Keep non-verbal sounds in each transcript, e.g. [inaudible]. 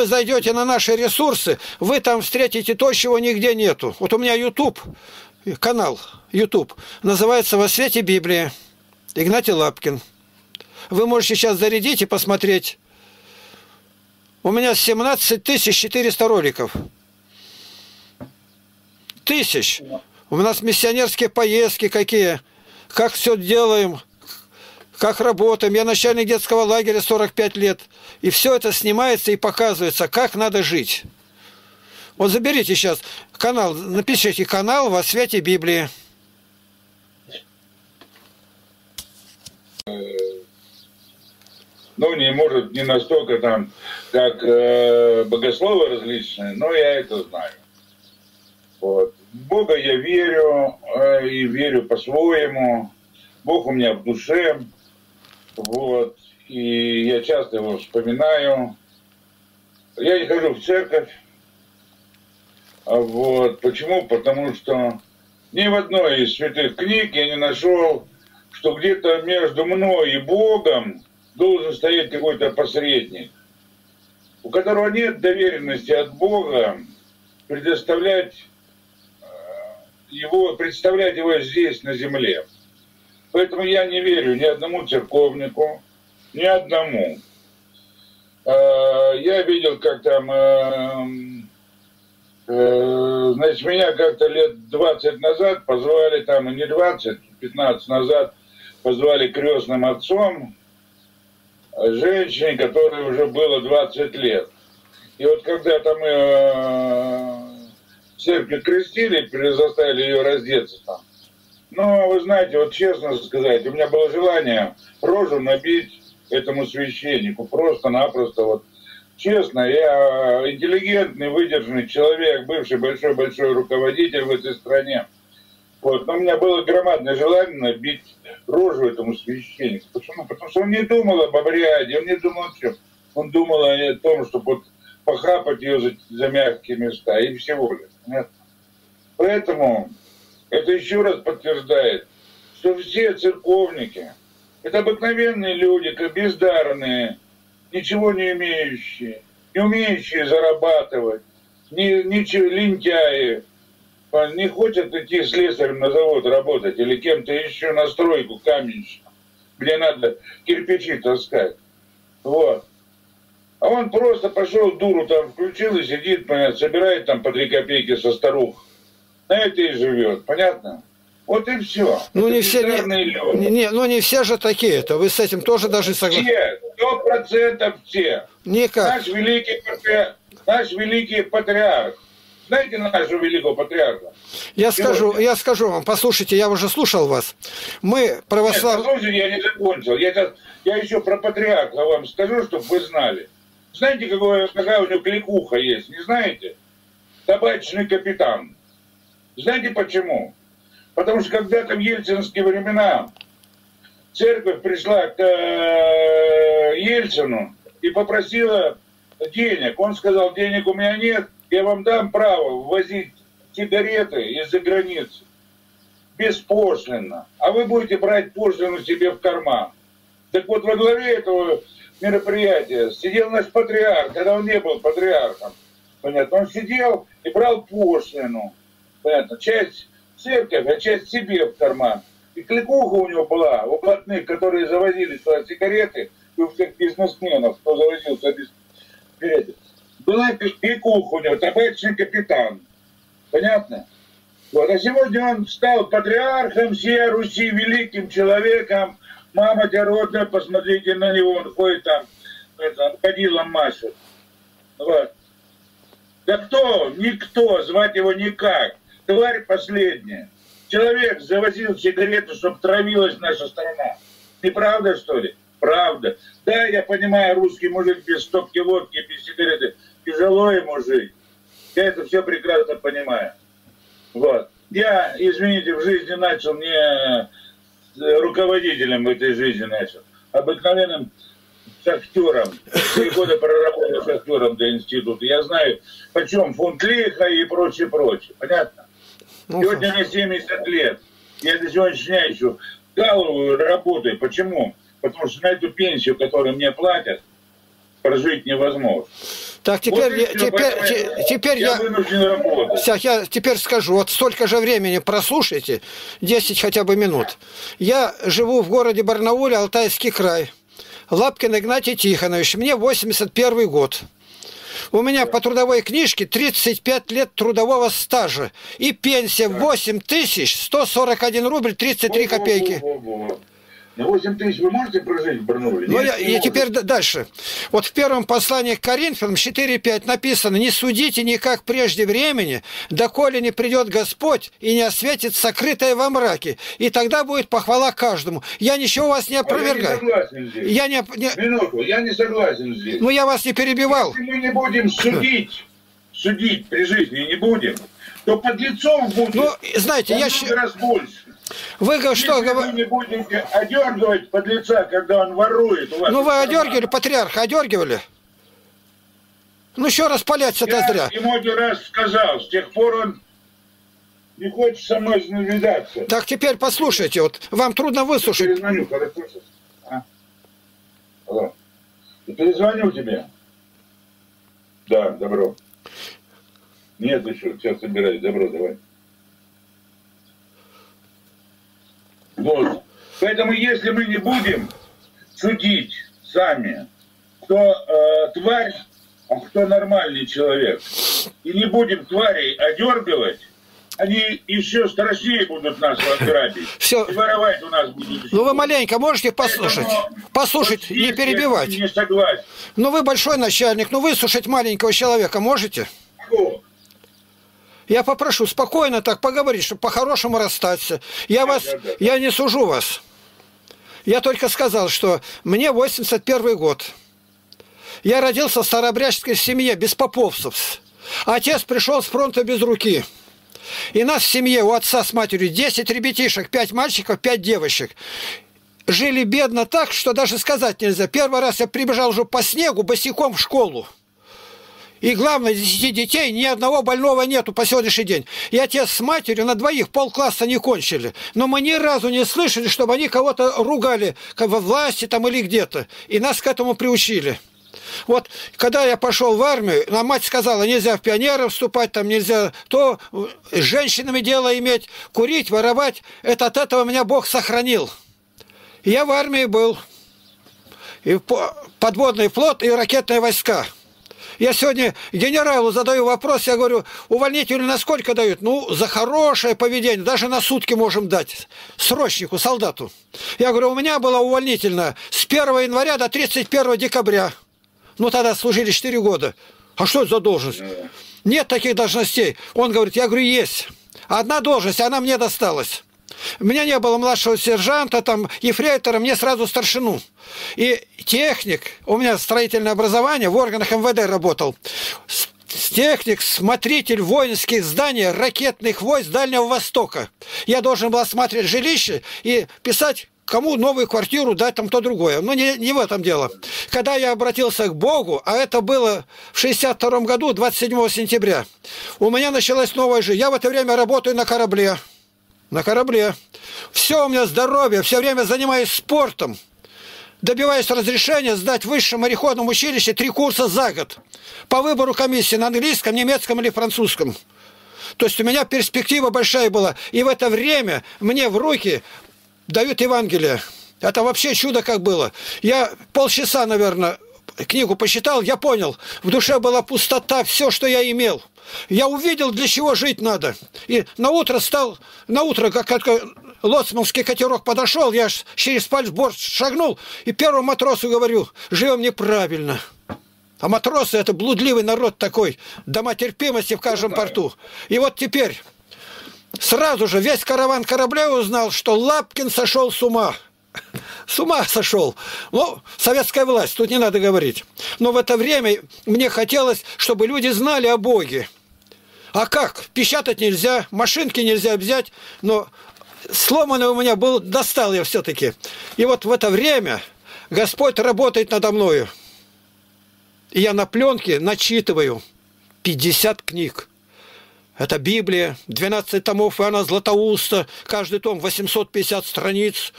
Вы зайдете на наши ресурсы, вы там встретите то, чего нигде нету. Вот у меня YouTube, канал YouTube, называется «Во свете Библии». Игнатий Лапкин. Вы можете сейчас зарядить и посмотреть. У меня 17 400 роликов. Тысяч. У нас миссионерские поездки какие. Как все делаем. Как работаем. Я начальник детского лагеря 45 лет. И все это снимается и показывается, как надо жить. Вот заберите сейчас канал, напишите канал во свете Библии. ну, не может не настолько там, как э, богословы различные, но я это знаю. Вот. Бога я верю э, и верю по-своему. Бог у меня в душе. Вот. И я часто его вспоминаю. Я не хожу в церковь. А вот. Почему? Потому что ни в одной из святых книг я не нашел, что где-то между мной и Богом должен стоять какой-то посредник, у которого нет доверенности от Бога предоставлять э, его, представлять его здесь, на земле. Поэтому я не верю ни одному церковнику, ни одному. Э, я видел, как там, э, значит, меня как-то лет 20 назад позвали, там, не 20, 15 назад, позвали крестным отцом, женщине, которой уже было 20 лет. И вот когда-то мы э, в церкви крестили, заставили ее раздеться там. Но вы знаете, вот честно сказать, у меня было желание рожу набить этому священнику, просто-напросто вот честно, я интеллигентный, выдержанный человек, бывший большой-большой руководитель в этой стране. Вот. Но у меня было громадное желание набить рожу этому священнику. Почему? Потому что он не думал об обряде, он не думал о чем. Он думал о том, чтобы вот похапать ее за, за мягкие места и всего лишь. Поэтому это еще раз подтверждает, что все церковники – это обыкновенные люди, как бездарные, ничего не имеющие, не умеющие зарабатывать, не, ничего, лентяи, не хочет идти слесарем на завод работать или кем-то еще на стройку каменщиком, где надо кирпичи таскать. Вот. А он просто пошел, дуру там включил и сидит, понятно, собирает там по три копейки со старух. На это и живет, понятно? Вот и все. Ну это не все, не, не, не, ну не все же такие, это вы с этим тоже даже согласны. Все, сто процентов все. Никак. Наш великий патриарх, наш великий патриарх знаете нашего великого патриарха? Я скажу, я скажу вам, послушайте, я уже слушал вас. Мы православные... Нет, я не закончил. Я, сейчас, я еще про патриарха вам скажу, чтобы вы знали. Знаете, какое, какая у него кликуха есть? Не знаете? Табачный капитан. Знаете почему? Потому что когда-то в ельцинские времена церковь пришла к э, Ельцину и попросила денег. Он сказал, денег у меня нет, я вам дам право ввозить сигареты из-за границы беспошлино, а вы будете брать пошлину себе в карман. Так вот, во главе этого мероприятия сидел наш патриарх, когда он не был патриархом. Понятно, он сидел и брал пошлину. Понятно, часть церковь, а часть себе в карман. И кликуха у него была, у блатных, которые завозили сюда сигареты, и у всех бизнесменов, кто завозил сюда сигареты была кликуха у него, табачный капитан. Понятно? Вот. А сегодня он стал патриархом всей Руси, великим человеком. Мама тебя посмотрите на него, он ходит там, это, ходилом машет. Вот. Да кто? Никто, звать его никак. Тварь последняя. Человек завозил сигареты, чтобы травилась наша страна. Неправда, что ли? Правда. Да, я понимаю, русский мужик без стопки водки, без сигареты тяжело ему жить. Я это все прекрасно понимаю. Вот. Я, извините, в жизни начал не э, руководителем этой жизни начал, обыкновенным шахтером. Три года проработал шахтером до института. Я знаю, почем фунт лиха и прочее, прочее. Понятно? Ну, Сегодня мне 70 лет. Я до сегодняшнего дня еще вкалываю, работаю. Почему? Потому что на эту пенсию, которую мне платят, прожить невозможно. Так, теперь, вот я, теперь, теперь я, я, Сейчас, я теперь скажу, вот столько же времени прослушайте, 10 хотя бы минут. Я живу в городе Барнауле, Алтайский край. Лапкин Игнатий Тихонович, мне 81 год. У меня по трудовой книжке 35 лет трудового стажа и пенсия 8 тысяч 141 рубль 33 копейки. На 8 тысяч вы можете прожить в Барнауле? Ну, я, я теперь дальше. Вот в первом послании к Коринфянам 4.5 написано, «Не судите никак прежде времени, доколе не придет Господь и не осветит сокрытое во мраке, и тогда будет похвала каждому». Я ничего вас не опровергаю. А я не согласен здесь. Я не. Минуту, я не согласен здесь. Ну, я вас не перебивал. Если мы не будем судить, судить при жизни не будем, то подлецов будет ну, знаете, я... раз больше. Вы что говорите? Не будете одергивать под лица, когда он ворует. Ну вы одергивали, патриарх, одергивали? Ну еще раз паляться-то зря. ему один раз сказал, с тех пор он не хочет со мной навидаться. Так теперь послушайте, вот вам трудно выслушать. Я перезвоню, хорошо? А? Алло. Я перезвоню тебе. Да, добро. Нет еще, сейчас собираюсь, добро, давай. Вот. Поэтому если мы не будем судить сами, кто э, тварь, а кто нормальный человек, и не будем тварей одергивать, они еще страшнее будут нас ограбить. Все. И воровать у нас будут. Ну вы маленько можете послушать? Поэтому послушать, вот не перебивать. Не согласен. Ну вы большой начальник, ну выслушать маленького человека можете? Что? Я попрошу спокойно так поговорить, чтобы по-хорошему расстаться. Я вас, я не сужу вас. Я только сказал, что мне 81 год. Я родился в старообрядческой семье, без поповцев. Отец пришел с фронта без руки. И нас в семье у отца с матерью 10 ребятишек, 5 мальчиков, 5 девочек. Жили бедно так, что даже сказать нельзя. Первый раз я прибежал уже по снегу босиком в школу. И главное, 10 детей, ни одного больного нету по сегодняшний день. И отец с матерью на двоих полкласса не кончили. Но мы ни разу не слышали, чтобы они кого-то ругали во власти там или где-то. И нас к этому приучили. Вот, когда я пошел в армию, на мать сказала, нельзя в пионеров вступать, там нельзя то, с женщинами дело иметь, курить, воровать. Это от этого меня Бог сохранил. И я в армии был. И подводный флот, и ракетные войска. Я сегодня генералу задаю вопрос, я говорю, увольнителю на сколько дают? Ну, за хорошее поведение, даже на сутки можем дать, срочнику, солдату. Я говорю, у меня было увольнительно с 1 января до 31 декабря. Ну, тогда служили 4 года. А что это за должность? Нет таких должностей. Он говорит, я говорю, есть. Одна должность, она мне досталась. У меня не было младшего сержанта, там, ефрейтора, мне сразу старшину. И техник, у меня строительное образование, в органах МВД работал. Техник, смотритель воинских зданий ракетных войск Дальнего Востока. Я должен был осматривать жилище и писать кому новую квартиру дать, там то другое. Но не, не в этом дело. Когда я обратился к Богу, а это было в 62 году, 27 сентября, у меня началась новая жизнь. Я в это время работаю на корабле на корабле. Все у меня здоровье, все время занимаюсь спортом. Добиваюсь разрешения сдать в высшем мореходном училище три курса за год. По выбору комиссии на английском, немецком или французском. То есть у меня перспектива большая была. И в это время мне в руки дают Евангелие. Это вообще чудо как было. Я полчаса, наверное, книгу посчитал, я понял. В душе была пустота, все, что я имел. Я увидел, для чего жить надо. И на утро стал, на утро, как, как лоцманский катерок подошел, я через борт шагнул, и первому матросу говорю, живем неправильно. А матросы это блудливый народ такой, дома терпимости в каждом порту. И вот теперь сразу же весь караван кораблей узнал, что Лапкин сошел с ума. С ума сошел. Ну, советская власть, тут не надо говорить. Но в это время мне хотелось, чтобы люди знали о Боге. А как? Печатать нельзя, машинки нельзя взять, но сломанный у меня был, достал я все-таки. И вот в это время Господь работает надо мною. И я на пленке начитываю 50 книг. Это Библия, 12 томов Иоанна Златоуста, каждый том 850 страниц.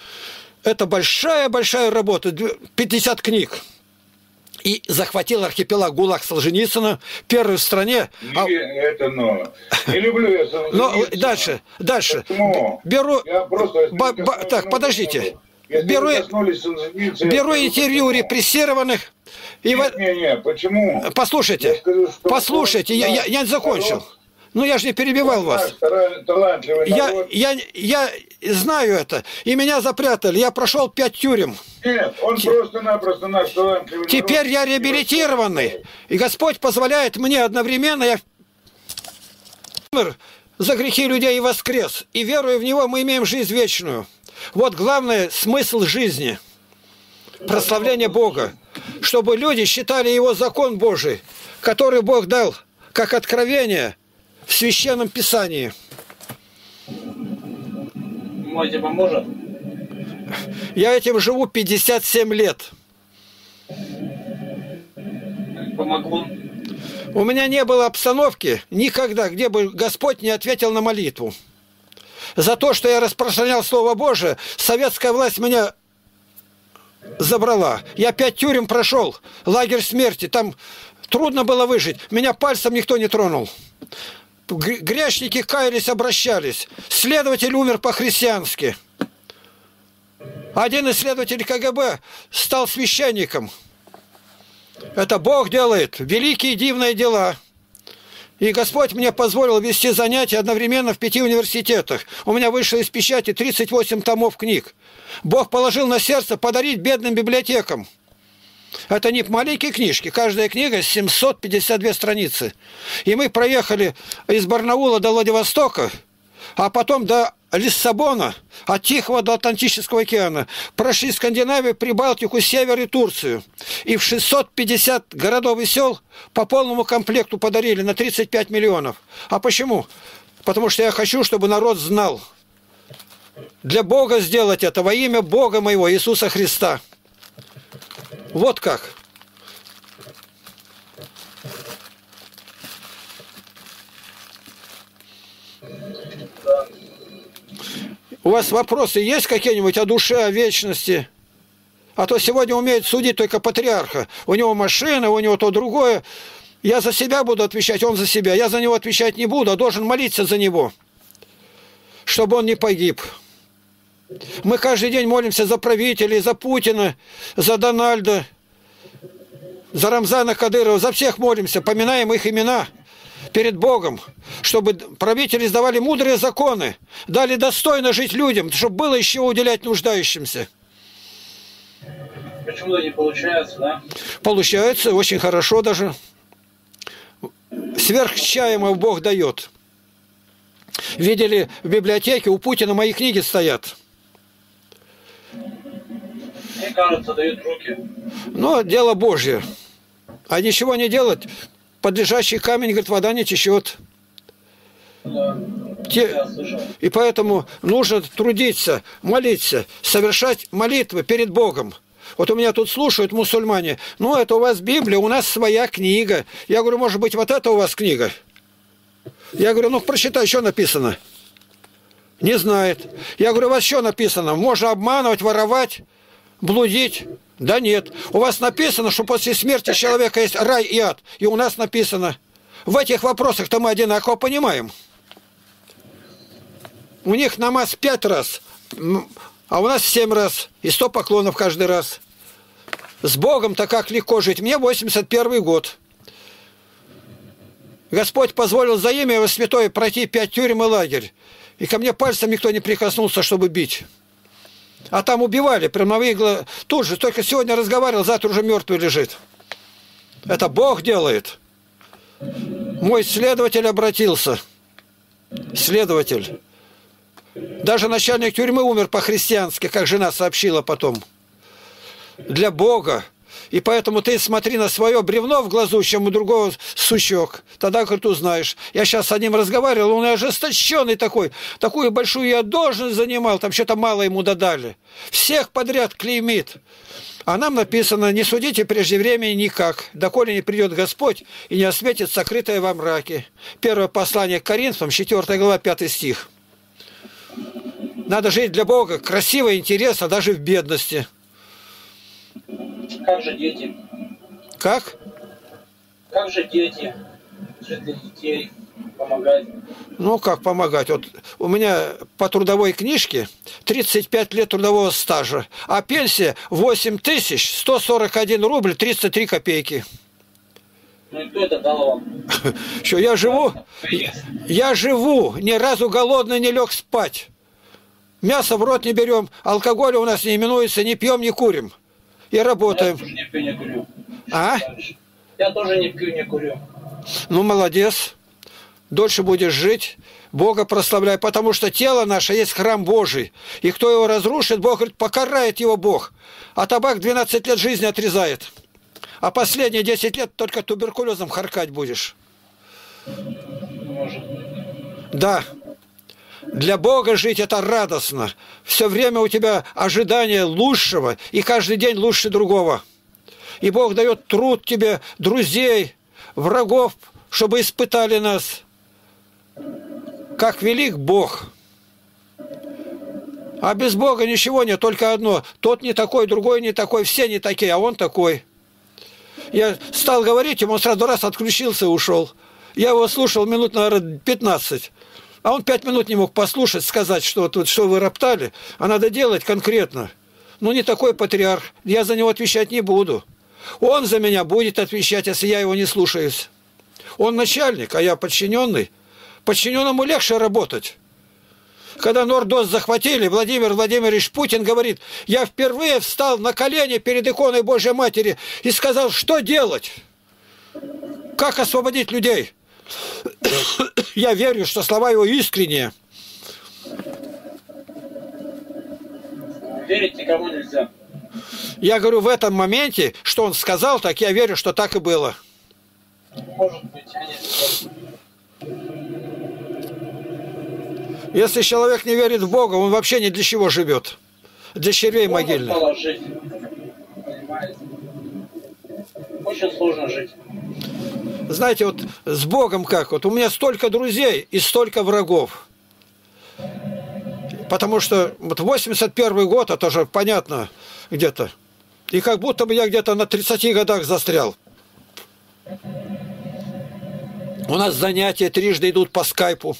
Это большая-большая работа, 50 книг. И захватил архипелаг ГУЛАГ Солженицына, первый в стране. Не, а... это но. Не люблю я [laughs] Но дальше, дальше. Почему? Беру... Я просто... Б, б, так, подождите. беру, беру интервью репрессированных. И нет, нет, нет, почему? Послушайте, я скажу, послушайте, я, я, я не закончил. Народ ну, я же не перебивал вас. Я, я, я знаю это. И меня запрятали. Я прошел пять тюрем. Нет, он просто-напросто наш талантливый Теперь народ. я реабилитированный. И Господь позволяет мне одновременно... Я за грехи людей и воскрес. И веруя в Него, мы имеем жизнь вечную. Вот главный смысл жизни. Прославление Бога. Чтобы люди считали Его закон Божий, который Бог дал как откровение – в Священном Писании. Можете поможет? Я этим живу 57 лет. Помогло? У меня не было обстановки никогда, где бы Господь не ответил на молитву. За то, что я распространял Слово Божие, советская власть меня забрала. Я пять тюрем прошел, лагерь смерти, там трудно было выжить. Меня пальцем никто не тронул грешники каялись, обращались. Следователь умер по-христиански. Один из следователей КГБ стал священником. Это Бог делает великие дивные дела. И Господь мне позволил вести занятия одновременно в пяти университетах. У меня вышло из печати 38 томов книг. Бог положил на сердце подарить бедным библиотекам. Это не маленькие книжки, каждая книга 752 страницы. И мы проехали из Барнаула до Владивостока, а потом до Лиссабона, от Тихого до Атлантического океана. Прошли Скандинавию, Прибалтику, Север и Турцию. И в 650 городов и сел по полному комплекту подарили на 35 миллионов. А почему? Потому что я хочу, чтобы народ знал. Для Бога сделать это во имя Бога моего, Иисуса Христа. Вот как. У вас вопросы есть какие-нибудь о душе, о вечности? А то сегодня умеет судить только патриарха. У него машина, у него то другое. Я за себя буду отвечать, он за себя. Я за него отвечать не буду, а должен молиться за него, чтобы он не погиб. Мы каждый день молимся за правителей, за Путина, за Дональда, за Рамзана Кадырова, за всех молимся, поминаем их имена перед Богом, чтобы правители сдавали мудрые законы, дали достойно жить людям, чтобы было еще уделять нуждающимся. Почему-то не получается, да? Получается, очень хорошо даже. Сверхчаемого Бог дает. Видели в библиотеке, у Путина мои книги стоят. Мне кажется, дают руки. Но дело Божье. А ничего не делать, подлежащий камень, говорит, вода не течет. Да. Те... И поэтому нужно трудиться, молиться, совершать молитвы перед Богом. Вот у меня тут слушают мусульмане, ну это у вас Библия, у нас своя книга. Я говорю, может быть, вот это у вас книга? Я говорю, ну прочитай, что написано. Не знает. Я говорю, у вас что написано? Можно обманывать, воровать блудить? Да нет. У вас написано, что после смерти человека есть рай и ад. И у нас написано. В этих вопросах-то мы одинаково понимаем. У них намаз пять раз, а у нас семь раз. И сто поклонов каждый раз. С Богом-то как легко жить. Мне 81 год. Господь позволил за имя Его Святое пройти пять тюрем и лагерь. И ко мне пальцем никто не прикоснулся, чтобы бить. А там убивали, прямовые глаза. Тут же, только сегодня разговаривал, завтра уже мертвый лежит. Это Бог делает. Мой следователь обратился. Следователь. Даже начальник тюрьмы умер по-христиански, как жена сообщила потом. Для Бога. И поэтому ты смотри на свое бревно в глазу, чем у другого сучок. Тогда, говорит, узнаешь. Я сейчас с одним разговаривал, он ожесточенный такой. Такую большую я должность занимал, там что-то мало ему додали. Всех подряд клеймит. А нам написано, не судите прежде времени никак, доколе не придет Господь и не осветит сокрытое во мраке. Первое послание к Коринфянам, 4 глава, 5 стих. Надо жить для Бога красиво, интересно, даже в бедности. Как же дети? Как? Как же дети? Жить для детей, помогать. Ну, как помогать? Вот у меня по трудовой книжке 35 лет трудового стажа, а пенсия 8 тысяч 141 рубль 303 копейки. Ну и кто это дал вам? [laughs] Что, я живу? Приезд. Я живу, ни разу голодный не лег спать. Мясо в рот не берем, алкоголь у нас не именуется, не пьем, не курим. И Я работаем. тоже не пью, не курю. А? Я тоже не пью, не курю. Ну, молодец. Дольше будешь жить, Бога прославляй, потому что тело наше есть храм Божий. И кто его разрушит, Бог говорит, покарает его Бог. А табак 12 лет жизни отрезает. А последние 10 лет только туберкулезом харкать будешь. Может. Да. Для Бога жить это радостно. Все время у тебя ожидание лучшего, и каждый день лучше другого. И Бог дает труд тебе, друзей, врагов, чтобы испытали нас. Как велик Бог. А без Бога ничего нет, только одно. Тот не такой, другой не такой, все не такие, а он такой. Я стал говорить, ему он сразу раз отключился и ушел. Я его слушал минут, наверное, 15. А он пять минут не мог послушать, сказать, что тут, что вы роптали. А надо делать конкретно. Ну, не такой патриарх. Я за него отвечать не буду. Он за меня будет отвечать, если я его не слушаюсь. Он начальник, а я подчиненный. Подчиненному легче работать. Когда Нордос захватили, Владимир Владимирович Путин говорит, я впервые встал на колени перед иконой Божьей Матери и сказал, что делать? Как освободить людей? Я верю, что слова его искренние. Верить никому нельзя. Я говорю, в этом моменте, что он сказал, так я верю, что так и было. Может быть. Если человек не верит в Бога, он вообще ни для чего живет. Для червей могильных. Очень сложно жить. Знаете, вот с Богом как? Вот у меня столько друзей и столько врагов. Потому что вот 81 год, это же понятно где-то. И как будто бы я где-то на 30 годах застрял. У нас занятия трижды идут по скайпу.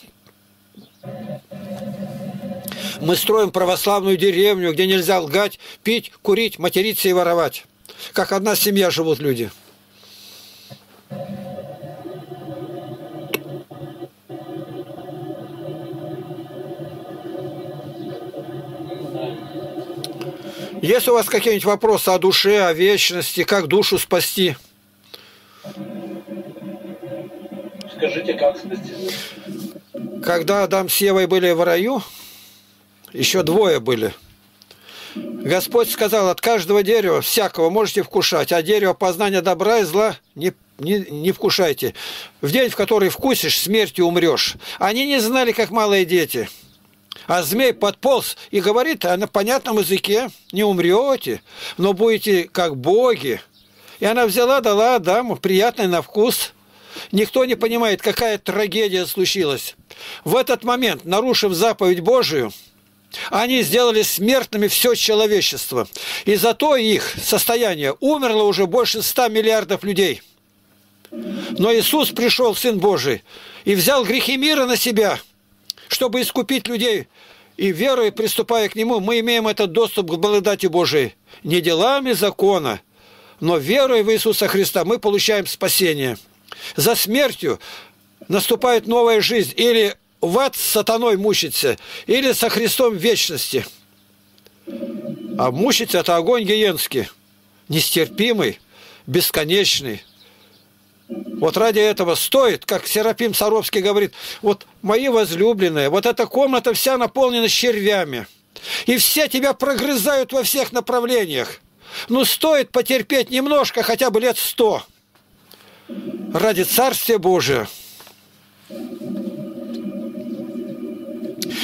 Мы строим православную деревню, где нельзя лгать, пить, курить, материться и воровать. Как одна семья живут люди. Есть у вас какие-нибудь вопросы о душе, о вечности, как душу спасти? Скажите, как спасти? Когда Адам с Евой были в раю, еще двое были. Господь сказал, от каждого дерева всякого можете вкушать, а дерево познания добра и зла не, не, не вкушайте. В день, в который вкусишь, смертью умрешь. Они не знали, как малые дети. А змей подполз и говорит а на понятном языке, не умрете, но будете как боги. И она взяла, дала Адаму, приятный на вкус. Никто не понимает, какая трагедия случилась. В этот момент, нарушив заповедь Божию, они сделали смертными все человечество. И зато их состояние умерло уже больше 100 миллиардов людей. Но Иисус пришел, Сын Божий, и взял грехи мира на себя, чтобы искупить людей. И верой, приступая к Нему, мы имеем этот доступ к благодати Божией. Не делами закона, но верой в Иисуса Христа мы получаем спасение. За смертью наступает новая жизнь. Или в ад с сатаной мучиться, или со Христом в вечности. А мучиться – это огонь гиенский, нестерпимый, бесконечный. Вот ради этого стоит, как Серапим Саровский говорит, вот мои возлюбленные, вот эта комната вся наполнена червями, и все тебя прогрызают во всех направлениях. Ну, стоит потерпеть немножко, хотя бы лет сто, ради Царствия Божия.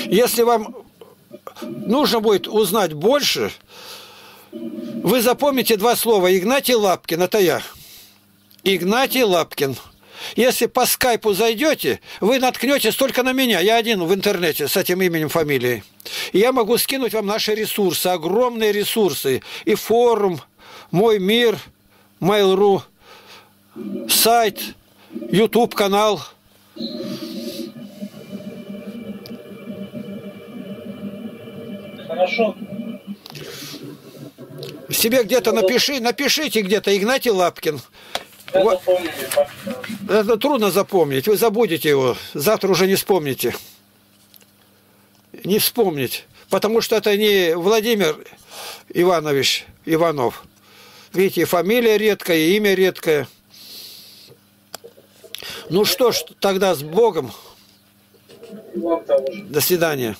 Если вам нужно будет узнать больше, вы запомните два слова. Игнатий Лапкин, это я. Игнатий Лапкин. Если по скайпу зайдете, вы наткнетесь только на меня. Я один в интернете с этим именем, фамилией. И я могу скинуть вам наши ресурсы, огромные ресурсы. И форум, мой мир, Mail.ru. сайт, YouTube канал. Хорошо. Себе где-то напиши, напишите где-то Игнатий Лапкин. Запомнил. Это трудно запомнить. Вы забудете его. Завтра уже не вспомните. Не вспомнить. Потому что это не Владимир Иванович Иванов. Видите, фамилия редкая, имя редкое. Ну что ж, тогда с Богом. До свидания.